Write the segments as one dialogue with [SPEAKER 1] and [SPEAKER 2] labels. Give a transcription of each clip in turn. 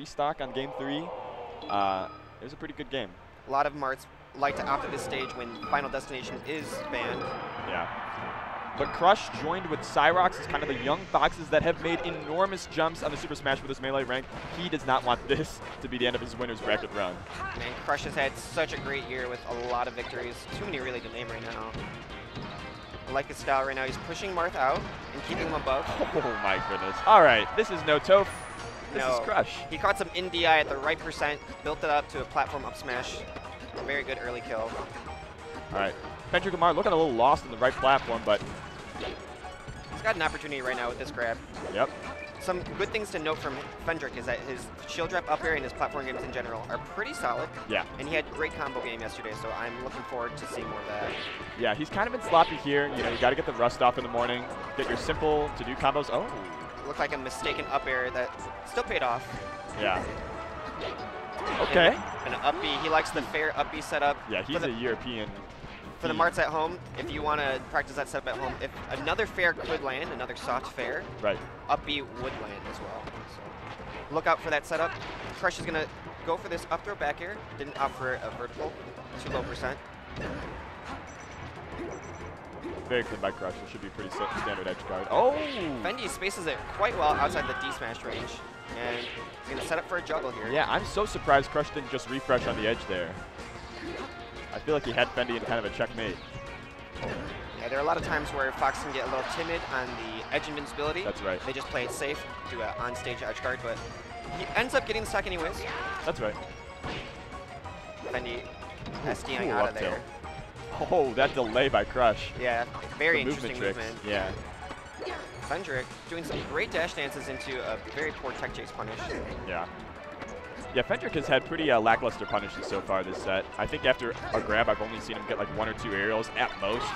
[SPEAKER 1] restock on game three. Uh, it was a pretty good game.
[SPEAKER 2] A lot of Marths like to opt at this stage when Final Destination is banned.
[SPEAKER 1] Yeah. But Crush joined with Syrox is kind of the young foxes that have made enormous jumps on the Super Smash Bros. Melee rank. He does not want this to be the end of his winner's bracket run.
[SPEAKER 2] Man, Crush has had such a great year with a lot of victories. Too many really to name right now. I like his style right now. He's pushing Marth out and keeping him above.
[SPEAKER 1] Oh my goodness. All right, this is no Toph. This
[SPEAKER 2] No.
[SPEAKER 1] is Crush.
[SPEAKER 2] He caught some in DI at the right percent, built it up to a platform up smash. A very good early kill.
[SPEAKER 1] All right. Fendrick Lamar looking a little lost on the right platform, but
[SPEAKER 2] He's got an opportunity right now with this grab.
[SPEAKER 1] yep.
[SPEAKER 2] Some good things to note from Fendrick is that his shield drop up air and his platform games in general are pretty solid.
[SPEAKER 1] Yeah.
[SPEAKER 2] And he had great combo game yesterday, so I'm looking forward to seeing more of that.
[SPEAKER 1] Yeah, he's kind of been sloppy here. You know, you got to get the rust off in the morning, get your simple to do combos. Oh,
[SPEAKER 2] Looked like a mistaken up air that still paid off.
[SPEAKER 1] yeah. Okay.
[SPEAKER 2] And an up B. He likes the fair up B setup.
[SPEAKER 1] Yeah, he's a European.
[SPEAKER 2] For the Marths at home, if you want to practice that setup at home, if another fair could land, another soft fair,
[SPEAKER 1] Right.
[SPEAKER 2] up B would land as well. So look out for that setup. Crush is going to go for this up throw back air. Didn't offer a vertical. Too low percent.
[SPEAKER 1] Very clean by Crush. It should be pretty standard edge guard. Oh! oh!
[SPEAKER 2] Fendi spaces it quite well outside the D smash range. And he's going to set up for a juggle here.
[SPEAKER 1] Yeah, I'm so surprised Crush didn't just refresh on the edge there. I feel like he had Fendi in kind of a checkmate.
[SPEAKER 2] Yeah, there are a lot of times where Fox can get a little timid on the edge invincibility.
[SPEAKER 1] That's right.
[SPEAKER 2] They just play it safe, do an on-stage edge guard, but he ends up getting the stock anyways.
[SPEAKER 1] That's right.
[SPEAKER 2] Fendi SDing out of there.
[SPEAKER 1] Oh, that delay by Crush.
[SPEAKER 2] Yeah, very
[SPEAKER 1] The
[SPEAKER 2] interesting
[SPEAKER 1] movement
[SPEAKER 2] movement.
[SPEAKER 1] Yeah.
[SPEAKER 2] Fendrick doing some great dash dances into a very poor tech chase punish.
[SPEAKER 1] Yeah. Yeah, Fendrick has had pretty uh, lackluster punishes so far this set. I think after a grab, I've only seen him get like one or two aerials at most.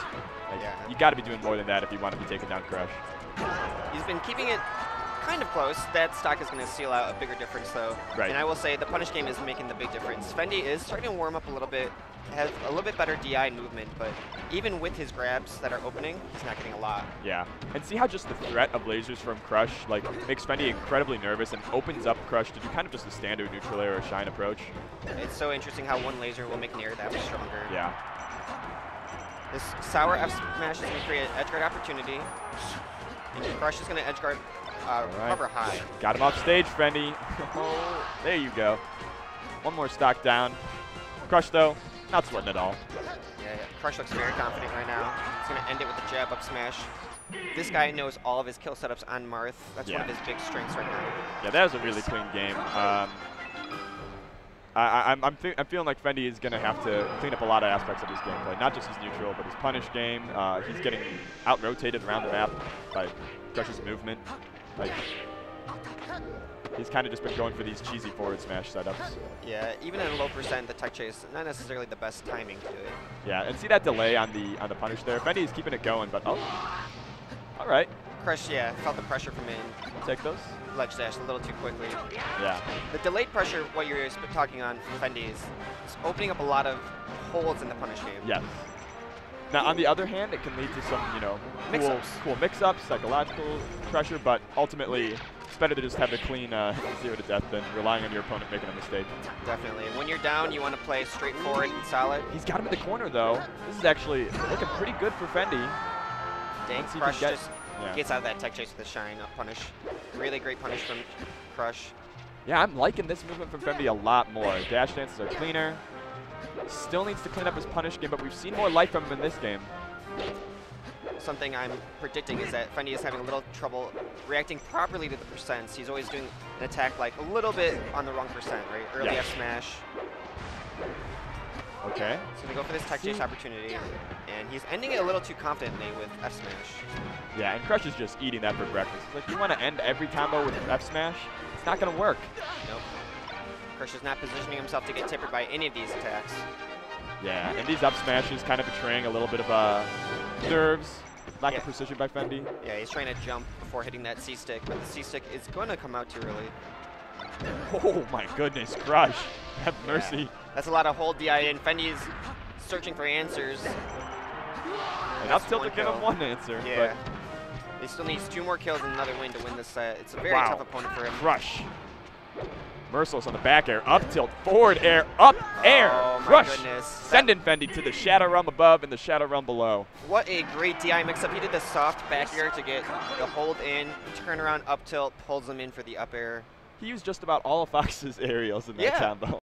[SPEAKER 1] Like,
[SPEAKER 2] Yeah.
[SPEAKER 1] You got to be doing more than that if you want to be taking down Crush.
[SPEAKER 2] He's been keeping it kind of close. That stock is going to seal out a bigger difference though.
[SPEAKER 1] Right.
[SPEAKER 2] And I will say the punish game is making the big difference. Fendi is starting to warm up a little bit, has a little bit better DI movement, but even with his grabs that are opening, he's not getting a lot.
[SPEAKER 1] Yeah. And see how just the threat of lasers from Crush like makes Fendi incredibly nervous and opens up Crush to do kind of just a standard neutral air or shine approach.
[SPEAKER 2] It's so interesting how one laser will make an air that much stronger.
[SPEAKER 1] Yeah.
[SPEAKER 2] This sour F smash is going to create an edge guard opportunity. And Crush is going to edge guard uh,
[SPEAKER 1] right.
[SPEAKER 2] cover high.
[SPEAKER 1] Got him off stage, Fendi. Oh, there you go. One more stock down. Crush though, not sweating at all.
[SPEAKER 2] Yeah, yeah. Crush looks very confident right now. He's going to end it with a jab up smash. This guy knows all of his kill setups on Marth. That's one of his big strengths right now.
[SPEAKER 1] Yeah, that was a really clean game. Um, I, I, I'm, I'm, I'm feeling like Fendi is going to have to clean up a lot of aspects of his gameplay, not just his neutral, but his punish game. Uh, he's getting out-rotated around the map by Crush's movement. Like, he's kind of just been going for these cheesy forward smash setups.
[SPEAKER 2] Yeah, even at a low percent, the tech chase, not necessarily the best timing to it.
[SPEAKER 1] Yeah, and see that delay on the on the punish there. Fendi is keeping it going, but oh, all right,
[SPEAKER 2] Crush, yeah, felt the pressure from in.
[SPEAKER 1] take those.
[SPEAKER 2] Ledge dash a little too quickly.
[SPEAKER 1] Yeah,
[SPEAKER 2] The delayed pressure, what you're talking on Fendi is, is opening up a lot of holes in the punish game.
[SPEAKER 1] yes. Now, on the other hand, it can lead to some, you know, cool
[SPEAKER 2] Mix-ups.
[SPEAKER 1] cool mix-ups, psychological pressure, but ultimately, it's better to just have a clean uh, zero to death than relying on your opponent making a mistake.
[SPEAKER 2] Definitely. When you're down, you want to play straightforward and solid.
[SPEAKER 1] He's got him in the corner, though. This is actually looking pretty good for Fendi.
[SPEAKER 2] Dang,
[SPEAKER 1] Let's see if he
[SPEAKER 2] Crush
[SPEAKER 1] gets-
[SPEAKER 2] just
[SPEAKER 1] yeah.
[SPEAKER 2] gets out of that tech chase with a shine up punish. Really great punish from Crush.
[SPEAKER 1] Yeah, I'm liking this movement from Fendi a lot more. Dash dances are cleaner. Still needs to clean up his punish game, but we've seen more life from him in this game.
[SPEAKER 2] Something I'm predicting is that Fendi is having a little trouble reacting properly to the percents. He's always doing an attack like a little bit on the wrong percent, right? Early
[SPEAKER 1] Yeah.
[SPEAKER 2] F smash.
[SPEAKER 1] Okay.
[SPEAKER 2] He's gonna go for this tech chase opportunity, and he's ending it a little too confidently with F smash.
[SPEAKER 1] Yeah, and Crush is just eating that for breakfast. It's like, you want to end every combo with F smash? It's not going to work.
[SPEAKER 2] Nope. Crush is not positioning himself to get tippered by any of these attacks.
[SPEAKER 1] Yeah, and these up smashes kind of betraying a little bit of uh, nerves, lack
[SPEAKER 2] Yeah.
[SPEAKER 1] of precision by Fendi.
[SPEAKER 2] Yeah, he's trying to jump before hitting that C stick, but the C stick is going to come out too early.
[SPEAKER 1] Oh my goodness, Crush. Have mercy.
[SPEAKER 2] That's a lot of hold DI in. Fendi's searching for answers.
[SPEAKER 1] And up tilt to
[SPEAKER 2] one
[SPEAKER 1] give him one answer.
[SPEAKER 2] Yeah. He still needs two more kills and another win to win this set. It's a very
[SPEAKER 1] Wow.
[SPEAKER 2] tough opponent for him.
[SPEAKER 1] Crush. Merciless on the back air, up tilt, forward air, up oh air,
[SPEAKER 2] Oh
[SPEAKER 1] crush, sending Fendi to the shadow realm above and the shadow realm below.
[SPEAKER 2] What a great DI mix-up. He did the soft back air to get the hold in, turn around up tilt, pulls him in for the up air.
[SPEAKER 1] He used just about all of Fox's aerials in that
[SPEAKER 2] Yeah.
[SPEAKER 1] combo.